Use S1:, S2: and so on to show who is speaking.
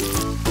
S1: Bye.